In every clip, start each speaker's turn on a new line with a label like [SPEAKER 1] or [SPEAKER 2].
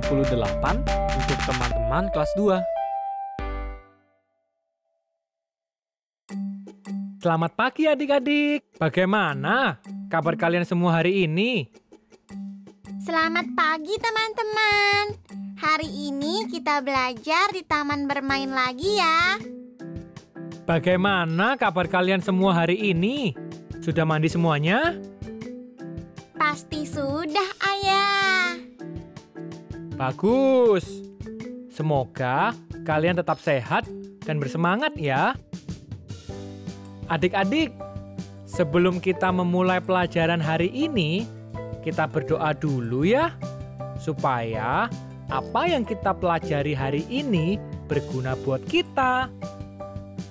[SPEAKER 1] 58 untuk teman-teman kelas 2. Selamat pagi adik-adik. Bagaimana kabar kalian semua hari ini?
[SPEAKER 2] Selamat pagi teman-teman. Hari ini kita belajar di taman bermain lagi ya.
[SPEAKER 1] Bagaimana kabar kalian semua hari ini? Sudah mandi semuanya?
[SPEAKER 2] Pasti sudah.
[SPEAKER 1] Bagus. Semoga kalian tetap sehat dan bersemangat ya. Adik-adik, sebelum kita memulai pelajaran hari ini, kita berdoa dulu ya, supaya apa yang kita pelajari hari ini berguna buat kita.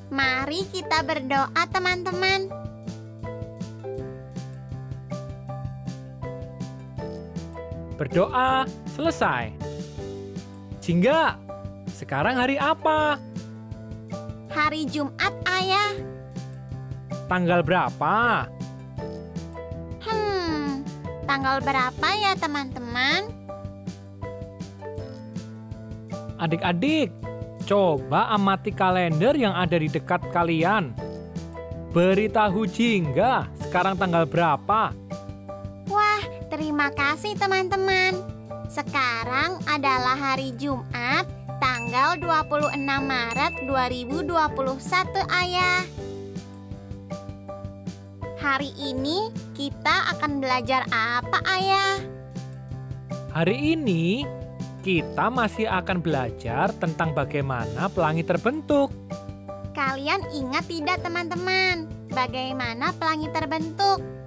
[SPEAKER 2] Mari kita berdoa, teman-teman.
[SPEAKER 1] Berdoa selesai. Jingga, sekarang hari apa?
[SPEAKER 2] Hari Jumat, Ayah.
[SPEAKER 1] Tanggal berapa?
[SPEAKER 2] Hmm, tanggal berapa ya, teman-teman?
[SPEAKER 1] Adik-adik, coba amati kalender yang ada di dekat kalian. Beritahu Jingga sekarang tanggal berapa.
[SPEAKER 2] Wah, terima kasih teman-teman. Sekarang adalah hari Jumat, tanggal 26 Maret 2021, Ayah. Hari ini kita akan belajar apa, Ayah?
[SPEAKER 1] Hari ini kita masih akan belajar tentang bagaimana pelangi terbentuk.
[SPEAKER 2] Kalian ingat tidak, teman-teman? Bagaimana pelangi terbentuk?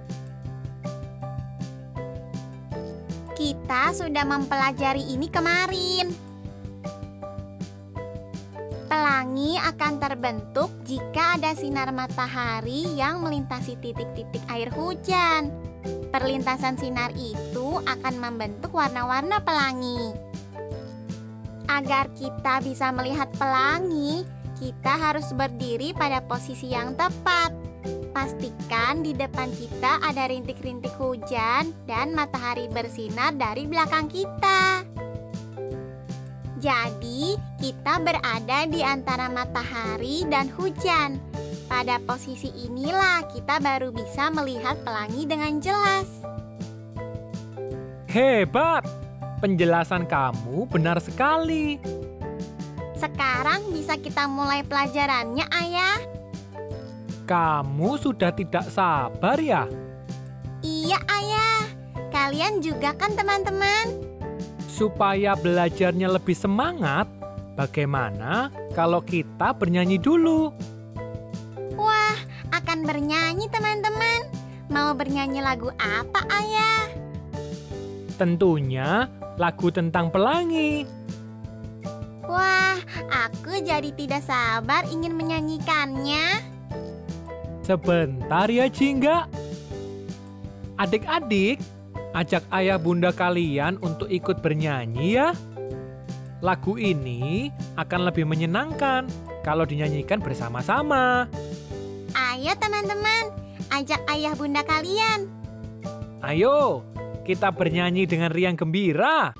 [SPEAKER 2] Kita sudah mempelajari ini kemarin. Pelangi akan terbentuk jika ada sinar matahari yang melintasi titik-titik air hujan. Perlintasan sinar itu akan membentuk warna-warna pelangi. Agar kita bisa melihat pelangi, kita harus berdiri pada posisi yang tepat. Pastikan di depan kita ada rintik-rintik hujan dan matahari bersinar dari belakang kita. Jadi, kita berada di antara matahari dan hujan. Pada posisi inilah kita baru bisa melihat pelangi dengan jelas.
[SPEAKER 1] Hebat! Penjelasan kamu benar sekali.
[SPEAKER 2] Sekarang bisa kita mulai pelajarannya, Ayah.
[SPEAKER 1] Kamu sudah tidak sabar ya?
[SPEAKER 2] Iya, Ayah. Kalian juga kan, teman-teman?
[SPEAKER 1] Supaya belajarnya lebih semangat, bagaimana kalau kita bernyanyi dulu?
[SPEAKER 2] Wah, akan bernyanyi, teman-teman. Mau bernyanyi lagu apa, Ayah?
[SPEAKER 1] Tentunya lagu tentang pelangi.
[SPEAKER 2] Wah, aku jadi tidak sabar ingin menyanyikannya.
[SPEAKER 1] Sebentar ya Jingga. Adik-adik, ajak ayah bunda kalian untuk ikut bernyanyi ya. Lagu ini akan lebih menyenangkan kalau dinyanyikan bersama-sama.
[SPEAKER 2] Ayo teman-teman, ajak ayah bunda kalian.
[SPEAKER 1] Ayo, kita bernyanyi dengan riang gembira.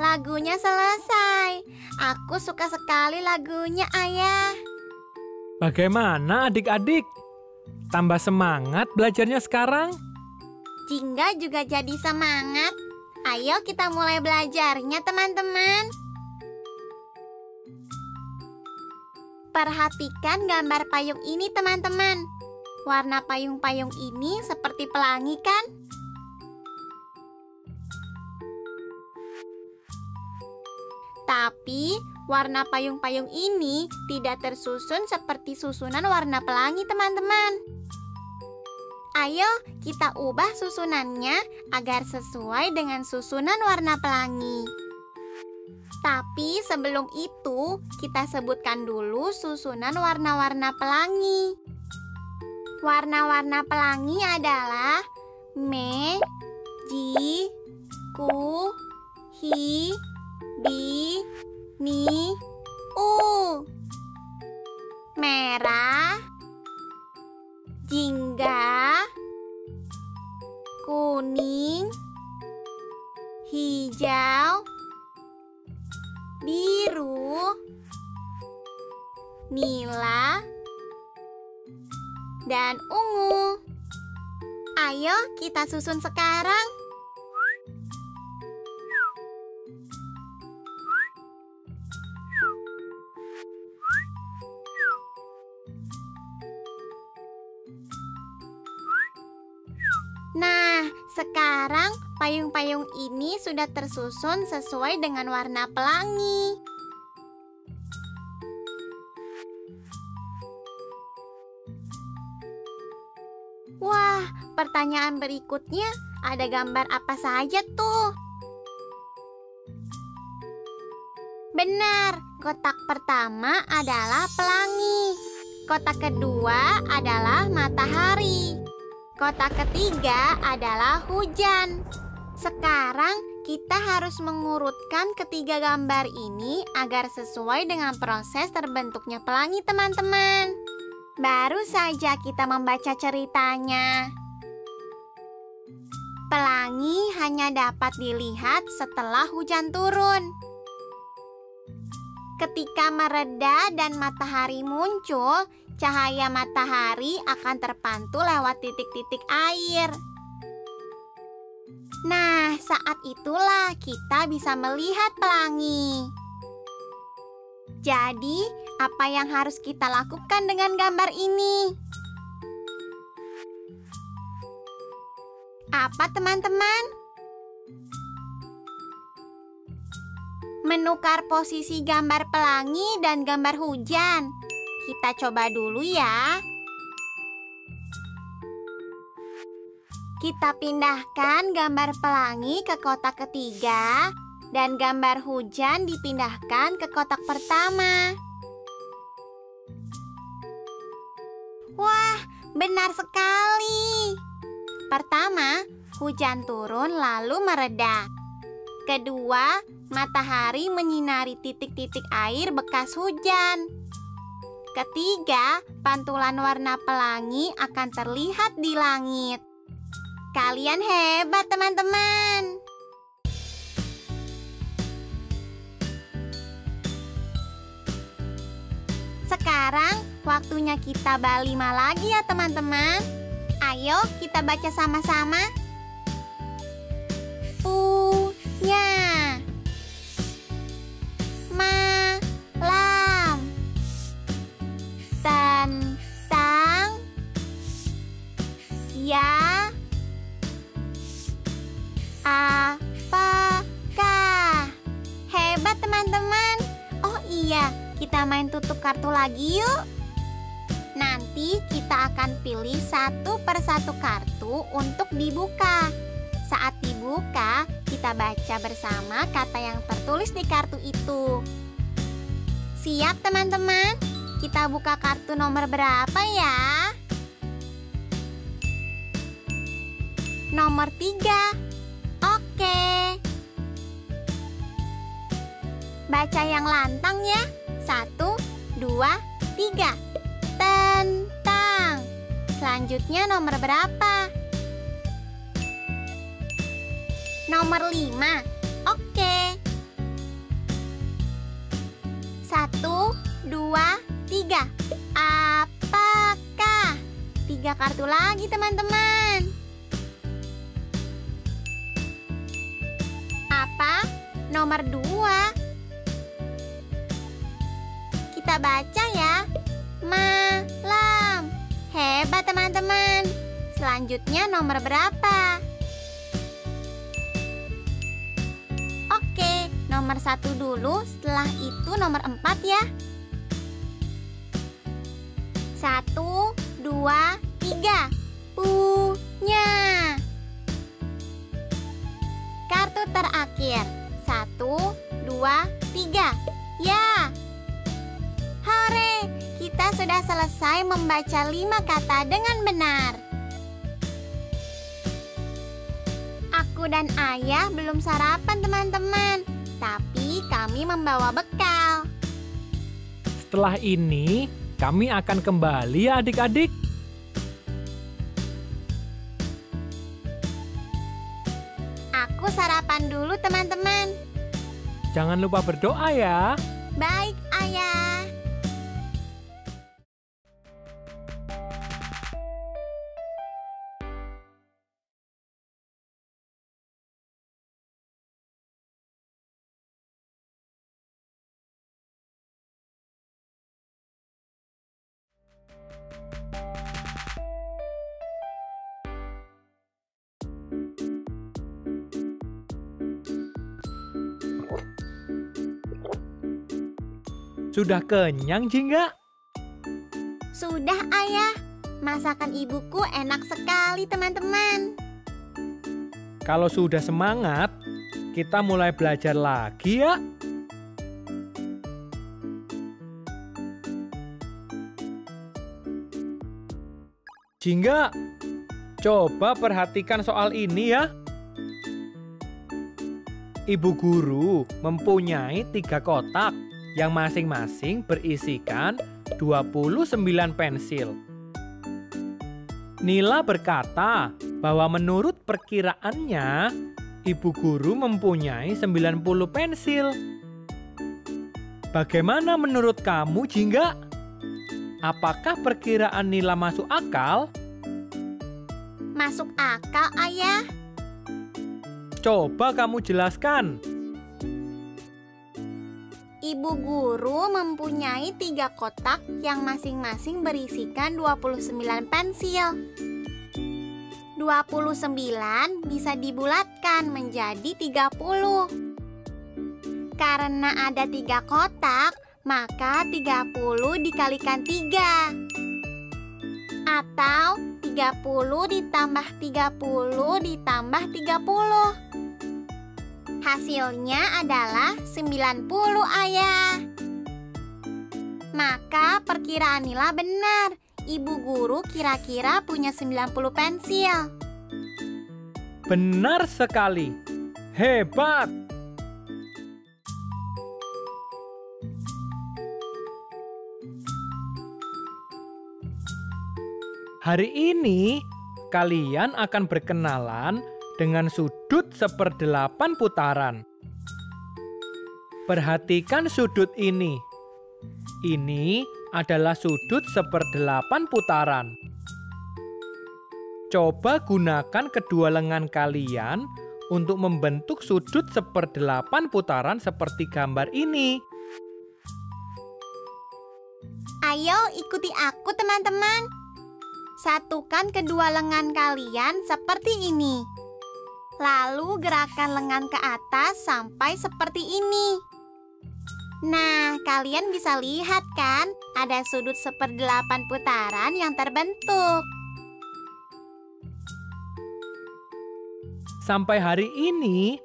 [SPEAKER 2] Lagunya selesai. Aku suka sekali lagunya, Ayah.
[SPEAKER 1] Bagaimana adik-adik? Tambah semangat belajarnya sekarang?
[SPEAKER 2] Jingga juga jadi semangat. Ayo kita mulai belajarnya, teman-teman. Perhatikan gambar payung ini, teman-teman. Warna payung-payung ini seperti pelangi, kan? Tapi warna payung-payung ini tidak tersusun seperti susunan warna pelangi, teman-teman. Ayo kita ubah susunannya agar sesuai dengan susunan warna pelangi. Tapi sebelum itu, kita sebutkan dulu susunan warna-warna pelangi. Warna-warna pelangi adalah me, ji, ku, hi, bi, ni, u. Merah, jingga, kuning, hijau, biru, nila, dan ungu. Ayo kita susun sekarang. Payung-payung ini sudah tersusun sesuai dengan warna pelangi. Wah, pertanyaan berikutnya ada gambar apa saja tuh? Benar, kotak pertama adalah pelangi. Kotak kedua adalah matahari. Kotak ketiga adalah hujan. Sekarang kita harus mengurutkan ketiga gambar ini agar sesuai dengan proses terbentuknya pelangi, teman-teman. Baru saja kita membaca ceritanya. Pelangi hanya dapat dilihat setelah hujan turun. Ketika mereda dan matahari muncul, cahaya matahari akan terpantul lewat titik-titik air. Nah, saat itulah kita bisa melihat pelangi. Jadi, apa yang harus kita lakukan dengan gambar ini? Apa, teman-teman? Menukar posisi gambar pelangi dan gambar hujan. Kita coba dulu ya. Kita pindahkan gambar pelangi ke kotak ketiga dan gambar hujan dipindahkan ke kotak pertama. Wah, benar sekali. Pertama, hujan turun lalu mereda. Kedua, matahari menyinari titik-titik air bekas hujan. Ketiga, pantulan warna pelangi akan terlihat di langit. Kalian hebat, teman-teman. Sekarang waktunya kita balima lagi ya, teman-teman. Ayo kita baca sama-sama. Punya malam tentang ya teman-teman. Oh iya, kita main tutup kartu lagi yuk. Nanti kita akan pilih satu per satu kartu untuk dibuka. Saat dibuka, kita baca bersama kata yang tertulis di kartu itu. Siap teman-teman? Kita buka kartu nomor berapa ya? Nomor 3 Baca yang lantang ya. Satu, dua, tiga. Tentang. Selanjutnya nomor berapa? Nomor lima. Oke. Satu, dua, tiga. Apakah? Tiga kartu lagi teman-teman. Apa? Nomor dua. Kita baca ya. Malam. Hebat teman-teman. Selanjutnya nomor berapa? Oke, nomor satu dulu, setelah itu nomor empat ya. Satu, dua, tiga. Punya. Kartu terakhir. Satu, dua, tiga. Ya. Kita sudah selesai membaca lima kata dengan benar. Aku dan ayah belum sarapan teman-teman, tapi kami membawa bekal.
[SPEAKER 1] Setelah ini, kami akan kembali ya adik-adik.
[SPEAKER 2] Aku sarapan dulu teman-teman.
[SPEAKER 1] Jangan lupa berdoa ya.
[SPEAKER 2] Baik ayah.
[SPEAKER 1] Sudah kenyang, Jingga?
[SPEAKER 2] Sudah ayah. Masakan ibuku enak sekali teman-teman.
[SPEAKER 1] Kalau sudah semangat, kita mulai belajar lagi ya. Jingga, coba perhatikan soal ini ya. Ibu guru mempunyai tiga kotak yang masing-masing berisikan 29 pensil. Nila berkata bahwa menurut perkiraannya, ibu guru mempunyai 90 pensil. Bagaimana menurut kamu, Jingga? Apakah perkiraan Nila masuk akal?
[SPEAKER 2] Masuk akal ayah.
[SPEAKER 1] Coba kamu jelaskan.
[SPEAKER 2] Ibu guru mempunyai tiga kotak yang masing-masing berisikan 29 pensil. 29 bisa dibulatkan menjadi 30. Karena ada tiga kotak, maka 30 dikalikan 3. Atau 30 ditambah 30 ditambah 30. Hasilnya adalah 90 ayah. Maka perkiraan Nila benar. Ibu guru kira-kira punya 90 pensil.
[SPEAKER 1] Benar sekali. Hebat. Hari ini kalian akan berkenalan dengan sudut seperdelapan putaran. Perhatikan sudut ini. Ini adalah sudut seperdelapan putaran. Coba gunakan kedua lengan kalian untuk membentuk sudut seperdelapan putaran seperti gambar ini.
[SPEAKER 2] Ayo ikuti aku teman-teman. Satukan kedua lengan kalian seperti ini. Lalu gerakan lengan ke atas sampai seperti ini. Nah, kalian bisa lihat kan, ada sudut seperdelapan putaran yang terbentuk.
[SPEAKER 1] Sampai hari ini,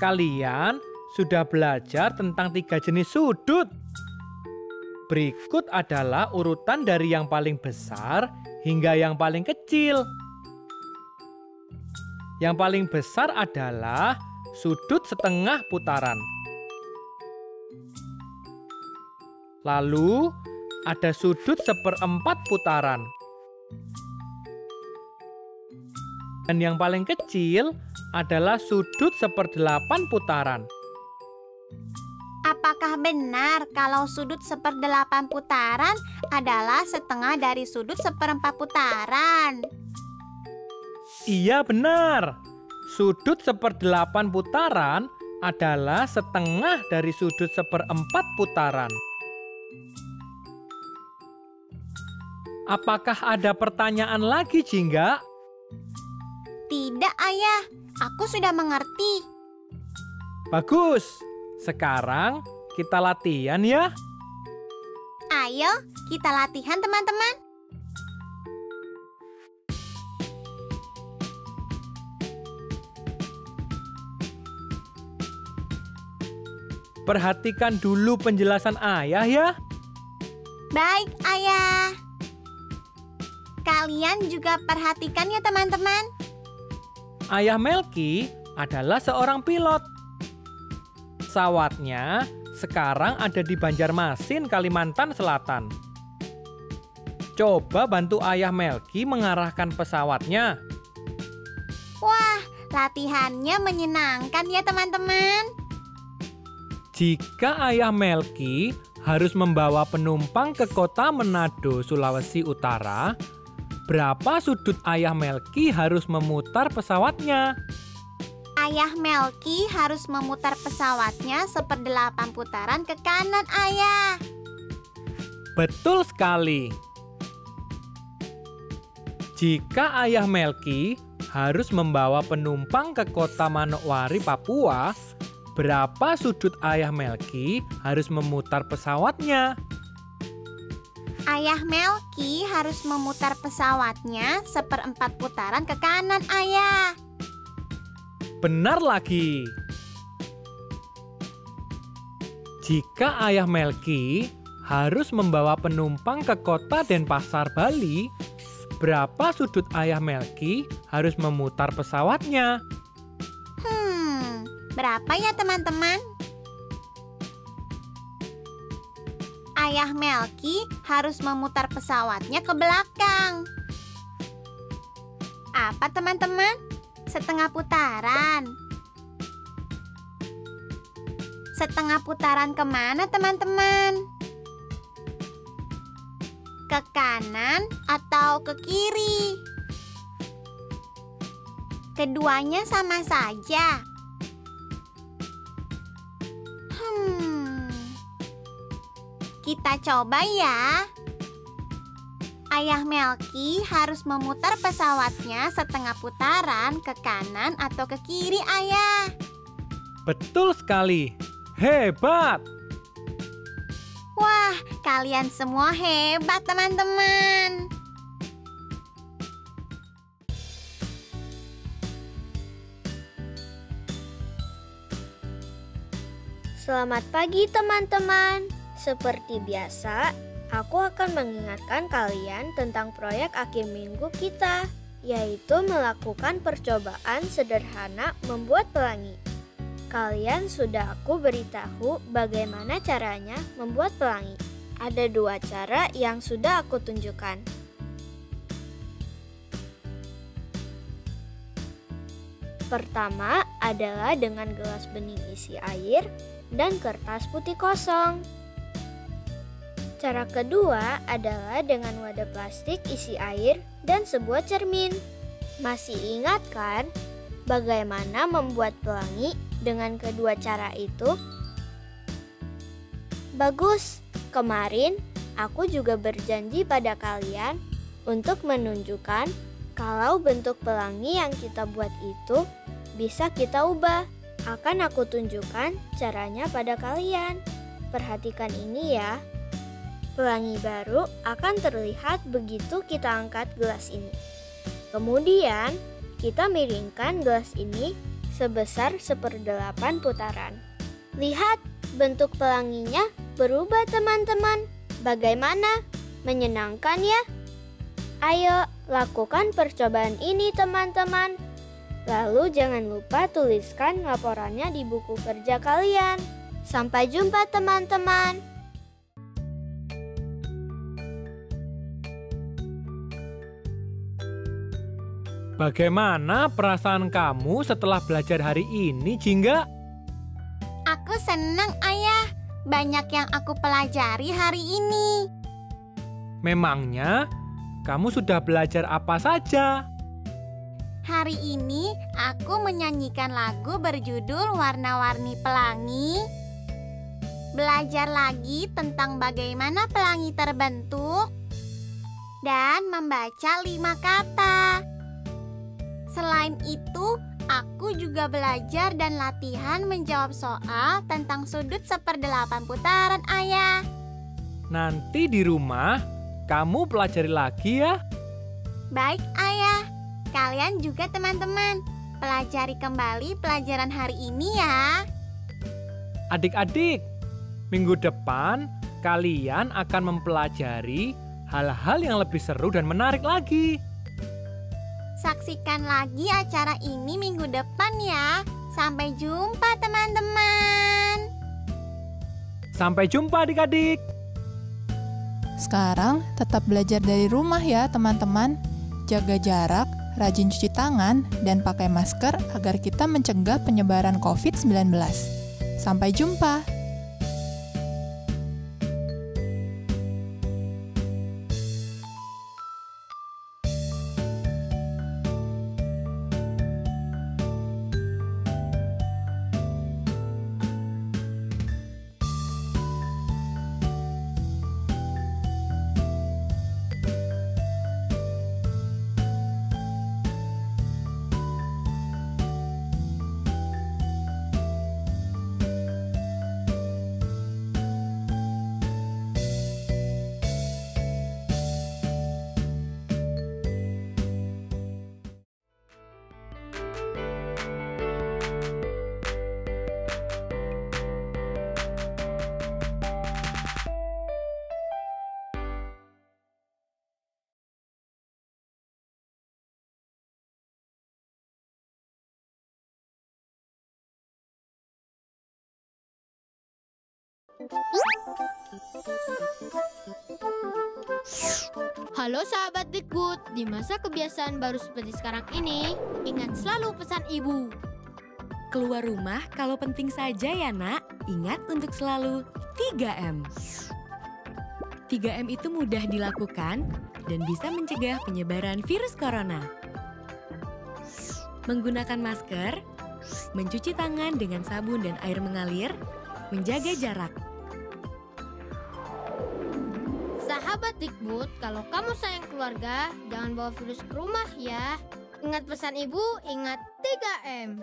[SPEAKER 1] kalian sudah belajar tentang tiga jenis sudut. Berikut adalah urutan dari yang paling besar hingga yang paling kecil. Yang paling besar adalah sudut setengah putaran. Lalu ada sudut seperempat putaran. Dan yang paling kecil adalah sudut seperdelapan putaran.
[SPEAKER 2] Apa apakah benar kalau sudut seperdelapan putaran adalah setengah dari sudut seperempat putaran?
[SPEAKER 1] Iya benar. Sudut seperdelapan putaran adalah setengah dari sudut seperempat putaran. Apakah ada pertanyaan lagi, Jingga?
[SPEAKER 2] Tidak, Ayah. Aku sudah mengerti.
[SPEAKER 1] Bagus. Sekarang kita latihan ya.
[SPEAKER 2] Ayo, kita latihan teman-teman.
[SPEAKER 1] Perhatikan dulu penjelasan ayah ya.
[SPEAKER 2] Baik, Ayah. Kalian juga perhatikan ya teman-teman.
[SPEAKER 1] Ayah Melki adalah seorang pilot. Pesawatnya sekarang ada di Banjarmasin, Kalimantan Selatan. Coba bantu ayah Melki mengarahkan pesawatnya.
[SPEAKER 2] Wah, latihannya menyenangkan ya teman-teman.
[SPEAKER 1] Jika ayah Melki harus membawa penumpang ke kota Manado, Sulawesi Utara, berapa sudut ayah Melki harus memutar pesawatnya?
[SPEAKER 2] Ayah Melki harus memutar pesawatnya seperdelapan putaran ke kanan, Ayah.
[SPEAKER 1] Betul sekali. Jika ayah Melki harus membawa penumpang ke kota Manokwari, Papua, berapa sudut ayah Melki harus memutar pesawatnya?
[SPEAKER 2] Ayah Melki harus memutar pesawatnya seperempat putaran ke kanan, Ayah.
[SPEAKER 1] Benar lagi. Jika ayah Melki harus membawa penumpang ke kota Denpasar, Bali, berapa sudut ayah Melki harus memutar pesawatnya?
[SPEAKER 2] Berapa ya teman-teman? Ayah Melki harus memutar pesawatnya ke belakang. Apa teman-teman? Setengah putaran. Setengah putaran ke mana teman-teman? Ke kanan atau ke kiri? Keduanya sama saja. Kita coba ya. Ayah Melki harus memutar pesawatnya setengah putaran ke kanan atau ke kiri, Ayah.
[SPEAKER 1] Betul sekali. Hebat!
[SPEAKER 2] Wah, kalian semua hebat, teman-teman.
[SPEAKER 3] Selamat pagi, teman-teman. Seperti biasa, aku akan mengingatkan kalian tentang proyek akhir minggu kita, yaitu melakukan percobaan sederhana membuat pelangi. Kalian sudah aku beritahu bagaimana caranya membuat pelangi. Ada dua cara yang sudah aku tunjukkan. Pertama adalah dengan gelas bening isi air dan kertas putih kosong. Cara kedua adalah dengan wadah plastik isi air dan sebuah cermin. Masih ingat kan bagaimana membuat pelangi dengan kedua cara itu? Bagus, kemarin aku juga berjanji pada kalian untuk menunjukkan kalau bentuk pelangi yang kita buat itu bisa kita ubah. Akan aku tunjukkan caranya pada kalian. Perhatikan ini ya. Pelangi baru akan terlihat begitu kita angkat gelas ini. Kemudian, kita miringkan gelas ini sebesar seperdelapan putaran. Lihat, bentuk pelanginya berubah teman-teman. Bagaimana? Menyenangkan ya? Ayo, lakukan percobaan ini teman-teman. Lalu jangan lupa tuliskan laporannya di buku kerja kalian. Sampai jumpa teman-teman.
[SPEAKER 1] Bagaimana perasaan kamu setelah belajar hari ini, Jingga?
[SPEAKER 2] Aku senang, Ayah. banyak yang aku pelajari hari ini.
[SPEAKER 1] Memangnya kamu sudah belajar apa saja?
[SPEAKER 2] Hari ini aku menyanyikan lagu berjudul Warna-warni Pelangi. Belajar lagi tentang bagaimana pelangi terbentuk dan membaca lima kata. Selain itu, aku juga belajar dan latihan menjawab soal tentang sudut seperdelapan putaran ayah.
[SPEAKER 1] Nanti di rumah kamu pelajari lagi ya.
[SPEAKER 2] Baik, ayah. Kalian juga teman-teman, pelajari kembali pelajaran hari ini ya.
[SPEAKER 1] Adik-adik, minggu depan kalian akan mempelajari hal-hal yang lebih seru dan menarik lagi.
[SPEAKER 2] Saksikan lagi acara ini minggu depan ya. Sampai jumpa teman-teman.
[SPEAKER 1] Sampai jumpa adik-adik.
[SPEAKER 4] Sekarang tetap belajar dari rumah ya teman-teman. Jaga jarak, rajin cuci tangan, dan pakai masker agar kita mencegah penyebaran COVID-19. Sampai jumpa!
[SPEAKER 5] Halo sahabat Dikbud, di masa kebiasaan baru seperti sekarang ini, ingat selalu pesan ibu.
[SPEAKER 6] Keluar rumah kalau penting saja ya nak, ingat untuk selalu 3M. 3M itu mudah dilakukan dan bisa mencegah penyebaran virus corona. Menggunakan masker, mencuci tangan dengan sabun dan air mengalir, menjaga jarak.
[SPEAKER 5] Sahabat Dikbud, kalau kamu sayang keluarga, jangan bawa virus ke rumah ya. Ingat pesan ibu, ingat 3M.